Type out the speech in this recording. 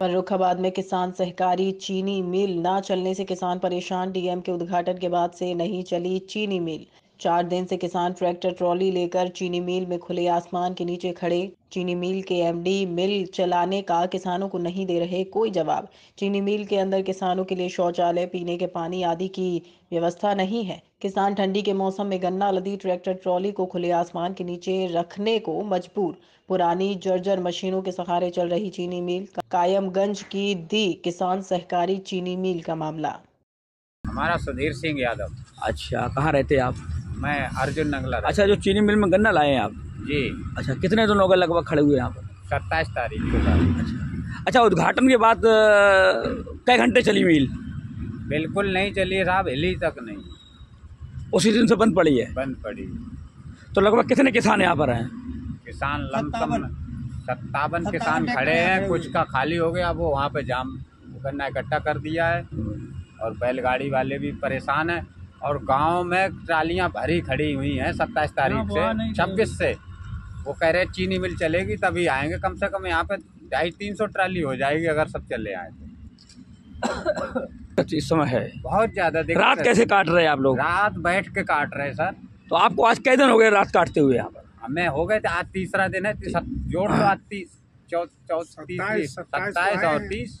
फर्रुखाबाद में किसान सहकारी चीनी मिल ना चलने से किसान परेशान डीएम के उद्घाटन के बाद से नहीं चली चीनी मिल। चार दिन से किसान ट्रैक्टर ट्रॉली लेकर चीनी मिल में खुले आसमान के नीचे खड़े। चीनी मिल के एमडी मिल चलाने का किसानों को नहीं दे रहे कोई जवाब। चीनी मिल के अंदर किसानों के लिए शौचालय पीने के पानी आदि की व्यवस्था नहीं है। किसान ठंडी के मौसम में गन्ना लदी ट्रैक्टर ट्रॉली को खुले आसमान के नीचे रखने को मजबूर। पुरानी जर्जर मशीनों के सहारे चल रही चीनी मिल कायमगंज की दी किसान सहकारी चीनी मिल का मामला। हमारा सुधीर सिंह यादव। अच्छा कहाँ रहते हैं आप? मैं अर्जुन नंगला अच्छा जो चीनी मिल में गन्ना लाए हैं आप? जी। अच्छा कितने दिनों हो गए लगभग खड़े हुए यहाँ पर सत्ताईस तारीख को। सर अच्छा उद्घाटन के बाद कई घंटे चली मिल? बिल्कुल नहीं चली साहब हिली तक नहीं। उसी दिन से बंद पड़ी है? बंद पड़ी। तो लगभग कितने किसान यहाँ पर हैं? किसान लमसम सत्तावन। किसान खड़े हैं कुछ का खाली हो गया वो वहाँ पे जाम गन्ना इकट्ठा कर दिया है। और बैलगाड़ी वाले भी परेशान हैं। और गाँव में ट्रालियाँ भरी खड़ी हुई हैं सत्ताईस तारीख से छब्बीस से। वो कह रहे चीनी मिल चलेगी तभी आएँगे। कम से कम यहाँ पे ढाई तीन सौ ट्राली हो जाएगी अगर सब चले आए तो। इस समय है। बहुत ज़्यादा रात कैसे काट रहे हैं आप लोग? रात बैठ के काट रहे हैं सर। तो आपको आज कई दिन हो गए रात काटते हुए यहाँ पर? हमें हो गए थे आज तीसरा दिन है जोड़ तो आज तीस चौ चौ तीस सत्ताईस और तीस।